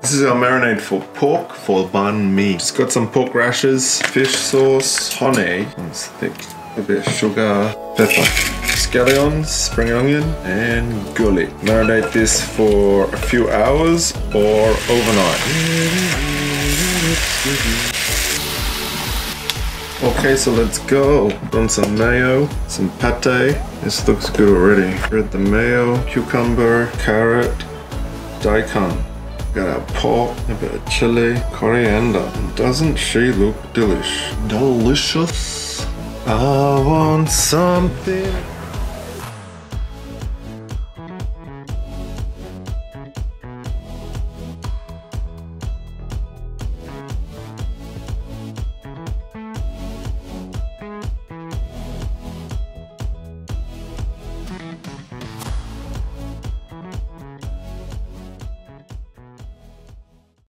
This is our marinade for pork for banh mi. Just got some pork rashers, fish sauce, honey, it's thick, a bit of sugar, pepper, scallions, spring onion, and gully. Marinate this for a few hours or overnight. Okay, so let's go. On some mayo, some pate. This looks good already. Add the mayo, cucumber, carrot, daikon. Got our pork, a bit of chili, coriander. Doesn't she look delish? Delicious. I want something